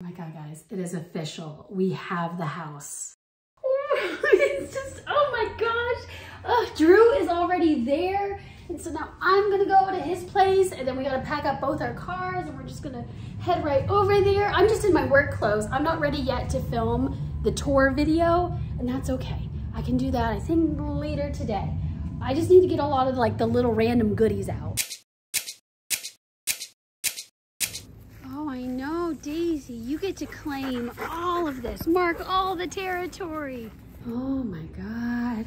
Oh my God, guys, it is official. We have the house. it's just, oh my gosh. Drew is already there. And so now I'm gonna go to his place and then we gotta pack up both our cars and we're just gonna head right over there. I'm just in my work clothes. I'm not ready yet to film the tour video and that's okay. I can do that, I think later today. I just need to get a lot of like the little random goodies out. Oh, I know, Daisy, you get to claim all of this, mark all the territory. Oh my God.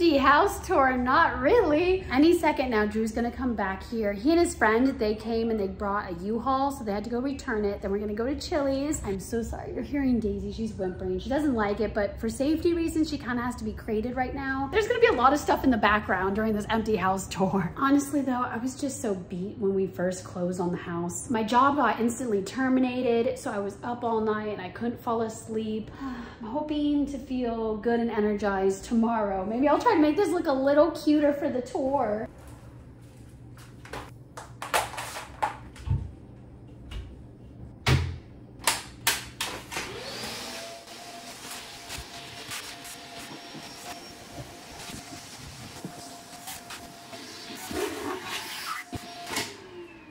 Empty house tour, not really. Any second now, Drew's gonna come back here. He and his friend, they came and they brought a U-Haul, so they had to go return it. Then we're gonna go to Chili's. I'm so sorry, you're hearing Daisy, she's whimpering. She doesn't like it, but for safety reasons, she kinda has to be crated right now. There's gonna be a lot of stuff in the background during this empty house tour. Honestly though, I was just so beat when we first closed on the house. My job got instantly terminated, so I was up all night and I couldn't fall asleep. I'm hoping to feel good and energized tomorrow. Maybe I'll try to make this look a little cuter for the tour.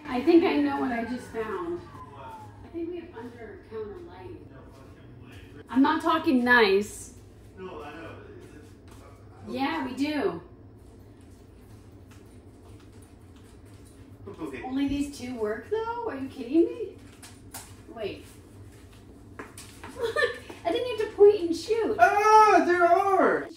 I think I know what I just found. I think we have under counter light. I'm not talking nice. No, I know. Yeah, we do. Okay. Only these two work though? Are you kidding me? Wait. Look, I didn't have to point and shoot. Ah, there are!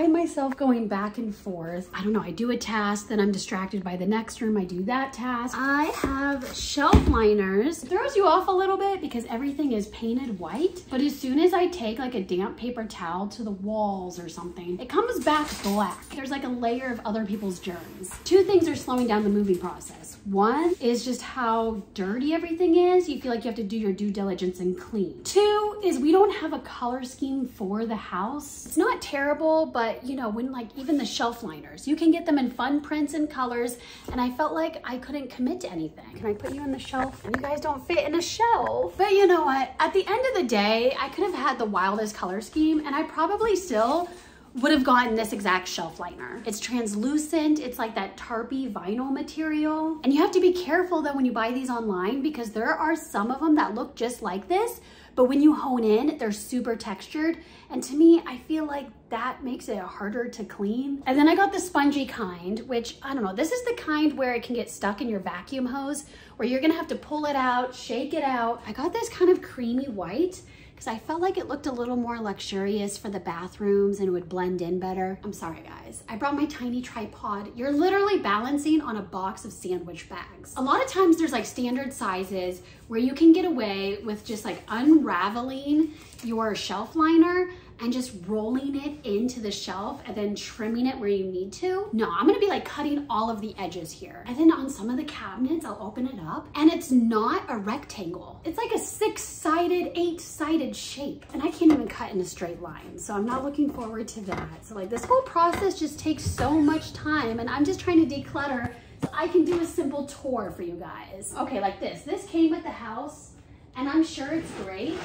find myself going back and forth. I don't know, I do a task, then I'm distracted by the next room, I do that task. I have shelf liners. It throws you off a little bit because everything is painted white, but as soon as I take like a damp paper towel to the walls or something, it comes back black. There's like a layer of other people's germs. Two things are slowing down the moving process. One is just how dirty everything is. You feel like you have to do your due diligence and clean. Two is we don't have a color scheme for the house. It's not terrible, but you know, when like even the shelf liners, you can get them in fun prints and colors. And I felt like I couldn't commit to anything. Can I put you in the shelf? You guys don't fit in a shelf. But you know what? At the end of the day, I could have had the wildest color scheme and I probably still would have gotten this exact shelf liner. It's translucent, it's like that tarpy vinyl material. And you have to be careful though when you buy these online because there are some of them that look just like this, but when you hone in, they're super textured. And to me, I feel like that makes it harder to clean. And then I got the spongy kind, which I don't know, this is the kind where it can get stuck in your vacuum hose where you're gonna have to pull it out, shake it out. I got this kind of creamy white because I felt like it looked a little more luxurious for the bathrooms and it would blend in better. I'm sorry guys, I brought my tiny tripod. You're literally balancing on a box of sandwich bags. A lot of times there's like standard sizes where you can get away with just like unraveling your shelf liner and just rolling it into the shelf and then trimming it where you need to. No, I'm gonna be like cutting all of the edges here. And then on some of the cabinets, I'll open it up and it's not a rectangle. It's like a six-sided, eight-sided shape. And I can't even cut in a straight line. So I'm not looking forward to that. So like this whole process just takes so much time and I'm just trying to declutter so I can do a simple tour for you guys. Okay, like this. This came with the house and I'm sure it's great,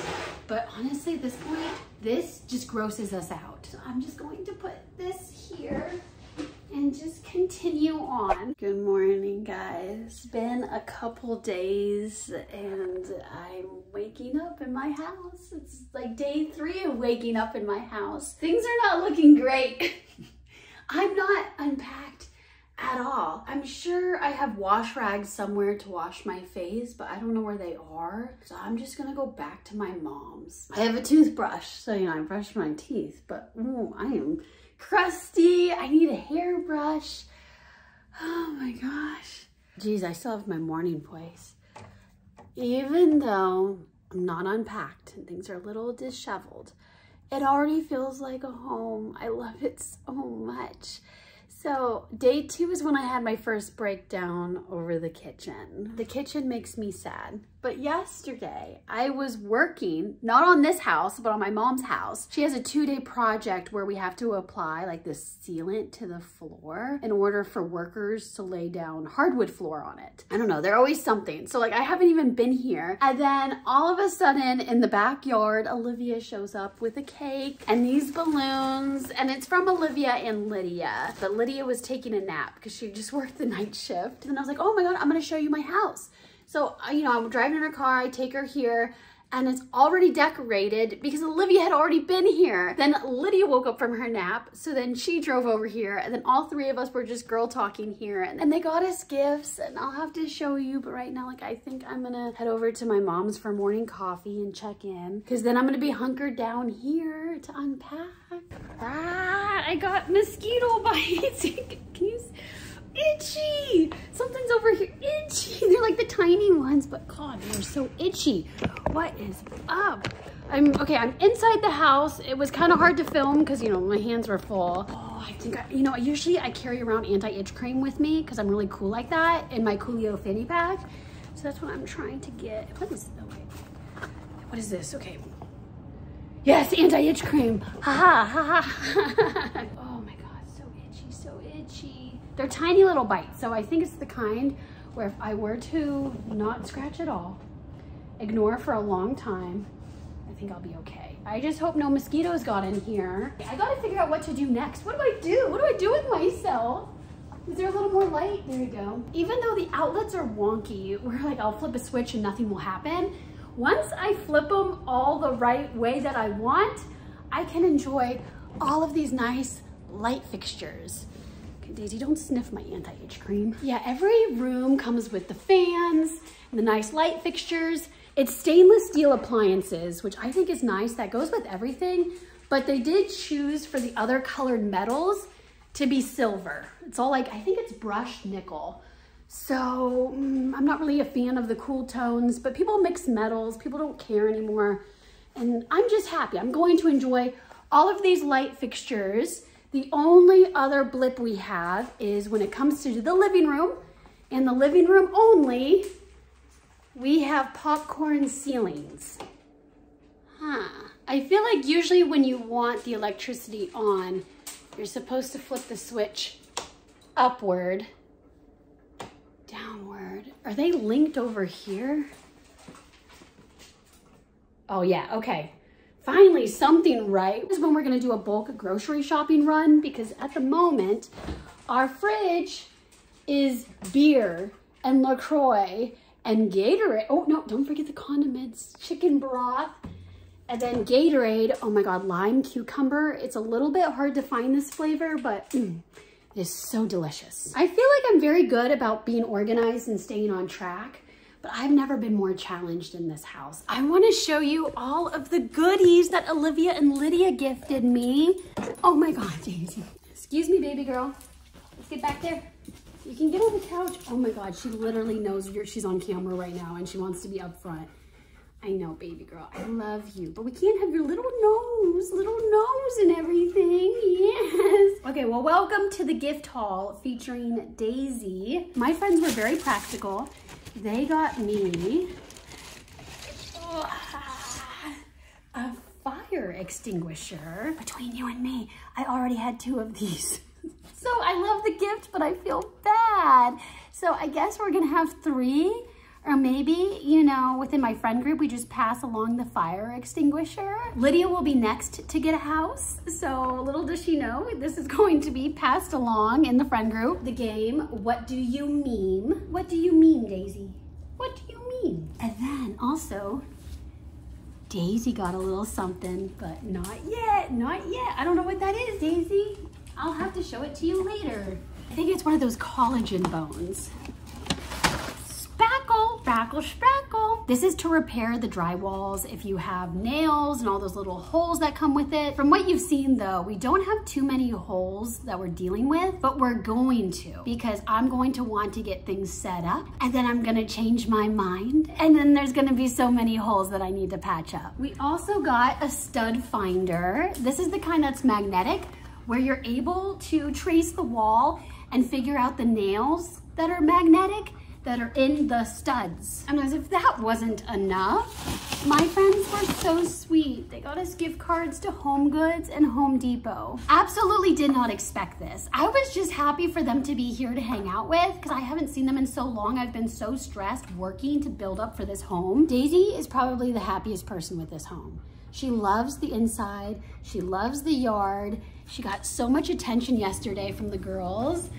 but honestly at this point, this just grosses us out. So I'm just going to put this here and just continue on. Good morning, guys. It's been a couple days and I'm waking up in my house. It's like day three of waking up in my house. Things are not looking great. I'm not unpacked at all. I'm sure I have wash rags somewhere to wash my face, but I don't know where they are. So I'm just gonna go back to my mom's. I have a toothbrush, so you know, I brush my teeth, but ooh, I am crusty. I need a hairbrush. Oh my gosh. Geez, I still have my morning place. Even though I'm not unpacked and things are a little disheveled, it already feels like a home. I love it so much. So day two is when I had my first breakdown over the kitchen. The kitchen makes me sad, But yesterday I was working, not on this house, but on my mom's house. She has a two day project where we have to apply like this sealant to the floor in order for workers to lay down hardwood floor on it. I don't know, they're always something. So like I haven't even been here. And then all of a sudden in the backyard, Olivia shows up with a cake and these balloons and it's from Olivia and Lydia. But Lydia was taking a nap because she just worked the night shift. And I was like, oh my God, I'm gonna show you my house. So, you know, I'm driving in her car, I take her here, and it's already decorated because Olivia had already been here. Then Lydia woke up from her nap, so then she drove over here, and then all three of us were just girl talking here, and, and they got us gifts, and I'll have to show you, but right now, like, I think I'm gonna head over to my mom's for morning coffee and check in, because then I'm gonna be hunkered down here to unpack. Ah, I got mosquito bites. Itchy. Something's over here itchy. They're like the tiny ones, but God, they're so itchy. What is up? I'm, okay, I'm inside the house. It was kind of hard to film because, you know, my hands were full. Oh, I think, I, you know, usually I carry around anti-itch cream with me because I'm really cool like that in my Coolio fanny pack. So that's what I'm trying to get. What is, oh wait. What is this? Okay. Yes, anti-itch cream. Ha ha ha ha. oh my God, so itchy, so itchy. They're tiny little bites. So I think it's the kind where if I were to not scratch at all, ignore for a long time, I think I'll be okay. I just hope no mosquitoes got in here. I gotta figure out what to do next. What do I do? What do I do with myself? Is there a little more light? There you go. Even though the outlets are wonky, where like I'll flip a switch and nothing will happen, once I flip them all the right way that I want, I can enjoy all of these nice light fixtures. Okay, Daisy, don't sniff my anti-itch cream. Yeah, every room comes with the fans and the nice light fixtures. It's stainless steel appliances, which I think is nice. That goes with everything, but they did choose for the other colored metals to be silver. It's all like, I think it's brushed nickel. So mm, I'm not really a fan of the cool tones, but people mix metals. People don't care anymore. And I'm just happy. I'm going to enjoy all of these light fixtures. The only other blip we have is when it comes to the living room. In the living room only, we have popcorn ceilings. Huh. I feel like usually when you want the electricity on, you're supposed to flip the switch upward downward. Are they linked over here? Oh yeah, okay. Finally, something right. Is when we're gonna do a bulk grocery shopping run because at the moment, our fridge is beer and LaCroix and Gatorade. Oh no, don't forget the condiments. Chicken broth and then Gatorade. Oh my God, lime cucumber. It's a little bit hard to find this flavor, but mm, it is so delicious. I feel like I'm very good about being organized and staying on track, but I've never been more challenged in this house. I wanna show you all of the goodies that Olivia and Lydia gifted me. Oh my God, Daisy. Excuse me, baby girl. Let's get back there. You can get on the couch. Oh my God, she literally knows you're, she's on camera right now and she wants to be up front. I know, baby girl, I love you, but we can't have your little nose, little nose and everything, yes. Okay, well, welcome to the gift haul featuring Daisy. My friends were very practical. They got me a fire extinguisher. Between you and me, I already had two of these. so I love the gift, but I feel bad. So I guess we're gonna have three or maybe, you know, within my friend group, we just pass along the fire extinguisher. Lydia will be next to get a house. So little does she know, this is going to be passed along in the friend group. The game, what do you mean? What do you mean, Daisy? What do you mean? And then also, Daisy got a little something, but not yet, not yet. I don't know what that is, Daisy. I'll have to show it to you later. I think it's one of those collagen bones. Spackle Spackle. This is to repair the drywalls if you have nails and all those little holes that come with it. From what you've seen though, we don't have too many holes that we're dealing with, but we're going to because I'm going to want to get things set up and then I'm gonna change my mind and then there's gonna be so many holes that I need to patch up. We also got a stud finder. This is the kind that's magnetic where you're able to trace the wall and figure out the nails that are magnetic that are in the studs. And as if that wasn't enough, my friends were so sweet. They got us gift cards to Home Goods and Home Depot. Absolutely did not expect this. I was just happy for them to be here to hang out with because I haven't seen them in so long. I've been so stressed working to build up for this home. Daisy is probably the happiest person with this home. She loves the inside. She loves the yard. She got so much attention yesterday from the girls.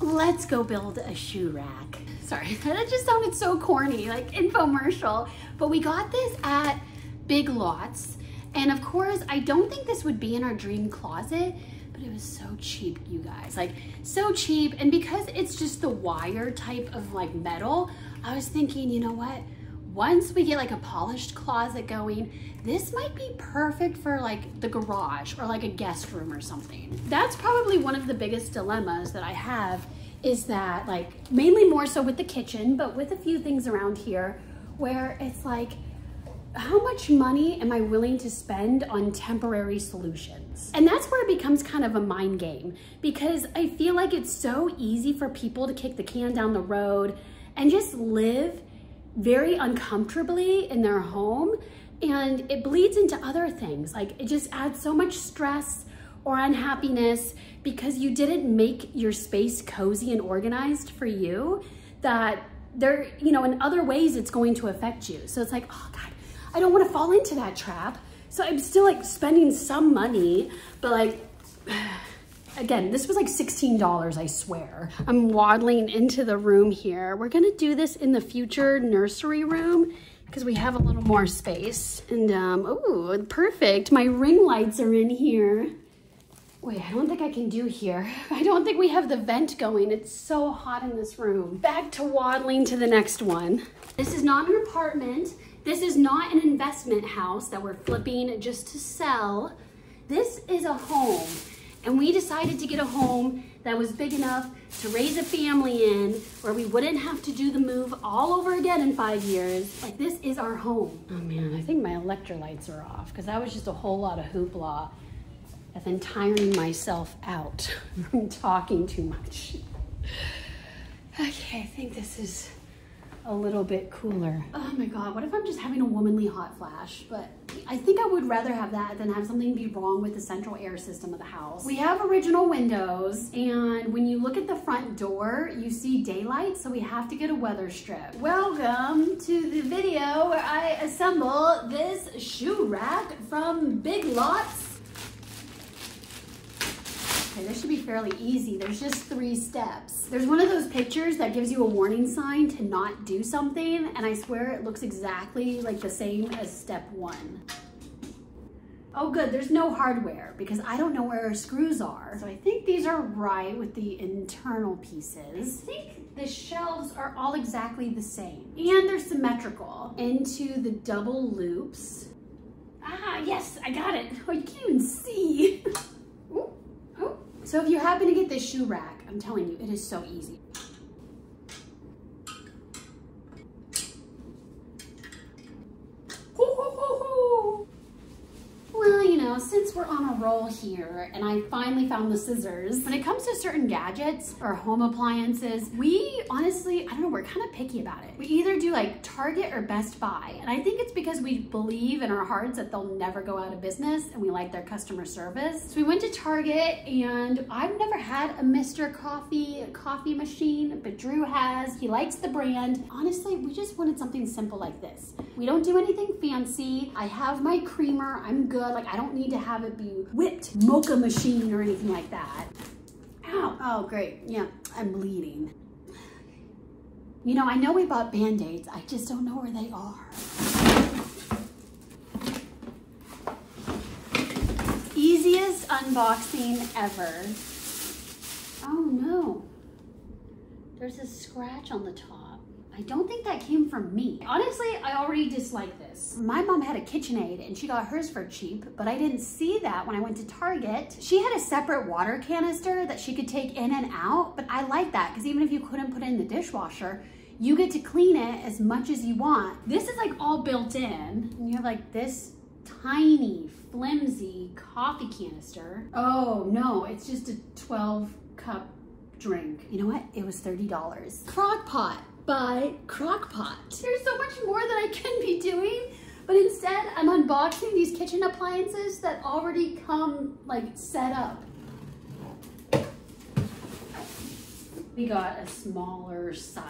Let's go build a shoe rack. Sorry, that just sounded so corny, like infomercial. But we got this at Big Lots. And of course, I don't think this would be in our dream closet, but it was so cheap, you guys. Like, so cheap. And because it's just the wire type of like metal, I was thinking, you know what? Once we get like a polished closet going, this might be perfect for like the garage or like a guest room or something. That's probably one of the biggest dilemmas that I have is that like mainly more so with the kitchen, but with a few things around here where it's like, how much money am I willing to spend on temporary solutions? And that's where it becomes kind of a mind game because I feel like it's so easy for people to kick the can down the road and just live very uncomfortably in their home and it bleeds into other things. Like it just adds so much stress or unhappiness because you didn't make your space cozy and organized for you that there, you know, in other ways it's going to affect you. So it's like, oh God, I don't want to fall into that trap. So I'm still like spending some money, but like, again, this was like $16, I swear. I'm waddling into the room here. We're gonna do this in the future nursery room because we have a little more space. And, um, oh, perfect. My ring lights are in here. Wait, I don't think I can do here. I don't think we have the vent going. It's so hot in this room. Back to waddling to the next one. This is not an apartment. This is not an investment house that we're flipping just to sell. This is a home. And we decided to get a home that was big enough to raise a family in where we wouldn't have to do the move all over again in five years. Like this is our home. Oh man, I think my electrolytes are off because that was just a whole lot of hoopla and then tiring myself out from talking too much. Okay, I think this is a little bit cooler. Oh my God, what if I'm just having a womanly hot flash? But I think I would rather have that than have something be wrong with the central air system of the house. We have original windows and when you look at the front door, you see daylight, so we have to get a weather strip. Welcome to the video where I assemble this shoe rack from Big Lots Okay, this should be fairly easy. There's just three steps. There's one of those pictures that gives you a warning sign to not do something, and I swear it looks exactly like the same as step one. Oh good, there's no hardware because I don't know where our screws are. So I think these are right with the internal pieces. I think the shelves are all exactly the same and they're symmetrical into the double loops. Ah, yes, I got it. Oh, you can't even see. So if you happen to get this shoe rack, I'm telling you, it is so easy. Since we're on a roll here and I finally found the scissors, when it comes to certain gadgets or home appliances, we honestly, I don't know, we're kind of picky about it. We either do like Target or Best Buy. And I think it's because we believe in our hearts that they'll never go out of business and we like their customer service. So we went to Target and I've never had a Mr. Coffee coffee machine, but Drew has. He likes the brand. Honestly, we just wanted something simple like this. We don't do anything fancy. I have my creamer. I'm good. Like I don't need to have it be whipped mocha machine or anything like that. Ow. Oh, great. Yeah, I'm bleeding. You know, I know we bought Band-Aids. I just don't know where they are. Easiest unboxing ever. Oh no. There's a scratch on the top. I don't think that came from me. Honestly, I already dislike this. My mom had a KitchenAid and she got hers for cheap, but I didn't see that when I went to Target. She had a separate water canister that she could take in and out, but I like that because even if you couldn't put it in the dishwasher, you get to clean it as much as you want. This is like all built in. And you have like this tiny, flimsy coffee canister. Oh no, it's just a 12 cup drink. You know what? It was $30. Crock pot by Crock-Pot. There's so much more that I can be doing, but instead I'm unboxing these kitchen appliances that already come like set up. We got a smaller size.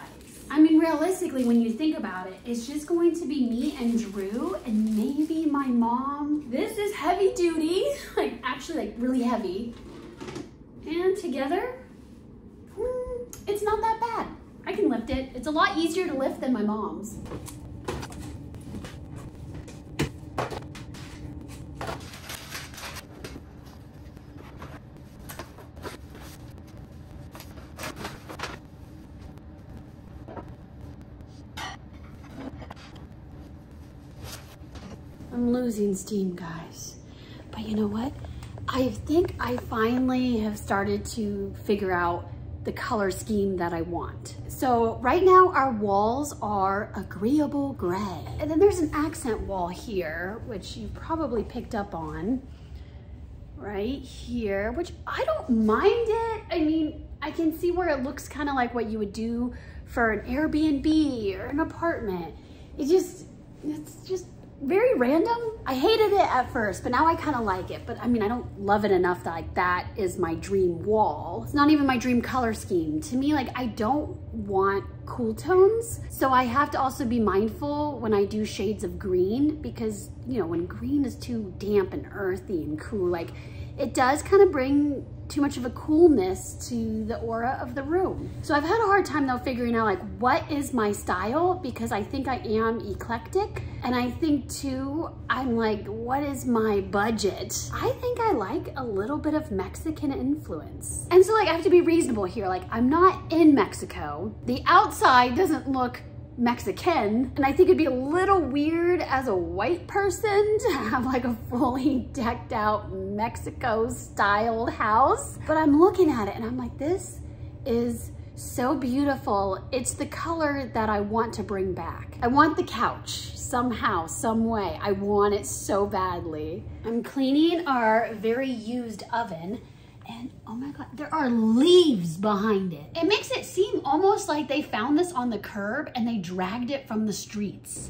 I mean, realistically, when you think about it, it's just going to be me and Drew and maybe my mom. This is heavy duty, like actually like really heavy. And together, hmm, it's not that bad. I can lift it. It's a lot easier to lift than my mom's. I'm losing steam, guys. But you know what? I think I finally have started to figure out the color scheme that I want. So right now our walls are agreeable gray. And then there's an accent wall here, which you probably picked up on right here, which I don't mind it. I mean, I can see where it looks kind of like what you would do for an Airbnb or an apartment. It just, it's just very random. I hated it at first, but now I kind of like it. But I mean, I don't love it enough that like that is my dream wall. It's not even my dream color scheme. To me, like I don't want cool tones. So I have to also be mindful when I do shades of green because, you know, when green is too damp and earthy and cool, like it does kind of bring too much of a coolness to the aura of the room. So I've had a hard time though figuring out like what is my style because I think I am eclectic and I think too I'm like what is my budget? I think I like a little bit of Mexican influence. And so like I have to be reasonable here like I'm not in Mexico. The outside doesn't look Mexican. And I think it'd be a little weird as a white person to have like a fully decked out Mexico styled house. But I'm looking at it and I'm like, this is so beautiful. It's the color that I want to bring back. I want the couch somehow, some way. I want it so badly. I'm cleaning our very used oven and oh my God, there are leaves behind it. It makes it seem almost like they found this on the curb and they dragged it from the streets.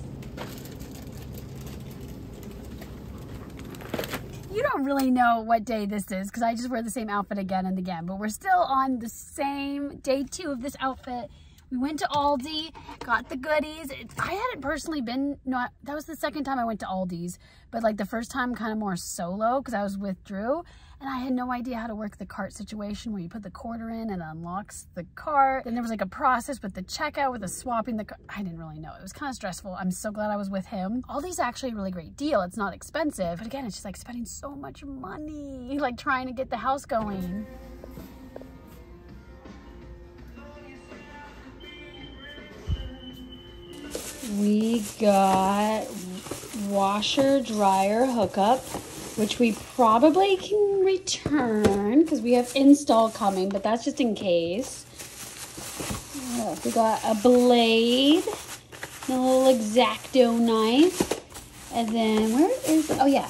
You don't really know what day this is because I just wear the same outfit again and again, but we're still on the same day two of this outfit. We went to Aldi, got the goodies. I hadn't personally been, no, that was the second time I went to Aldi's, but like the first time kind of more solo because I was with Drew and I had no idea how to work the cart situation where you put the quarter in and it unlocks the cart. Then there was like a process with the checkout, with the swapping the I didn't really know. It was kind of stressful. I'm so glad I was with him. Aldi's actually a really great deal. It's not expensive, but again, it's just like spending so much money, like trying to get the house going. We got washer dryer hookup, which we probably can return because we have install coming, but that's just in case. Uh, we got a blade, a little X-Acto knife, and then where is, oh yeah,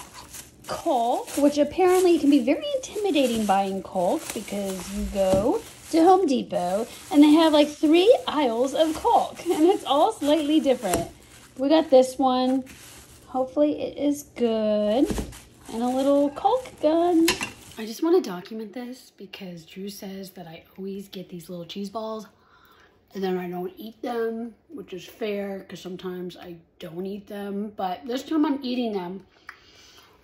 caulk, which apparently can be very intimidating buying caulk because you go to Home Depot and they have like three aisles of caulk and it's all slightly different. We got this one. Hopefully it is good. And a little caulk gun. I just want to document this because Drew says that I always get these little cheese balls and then I don't eat them, which is fair because sometimes I don't eat them. But this time I'm eating them.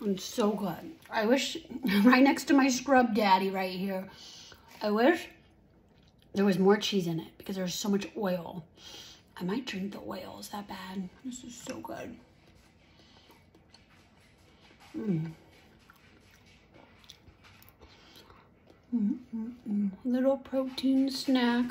I'm so good. I wish, right next to my scrub daddy right here, I wish there was more cheese in it because there's so much oil. I might drink the oil. Is that bad? This is so good. Mm. Mm, mm, mm. Little protein snack.